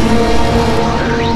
Waters.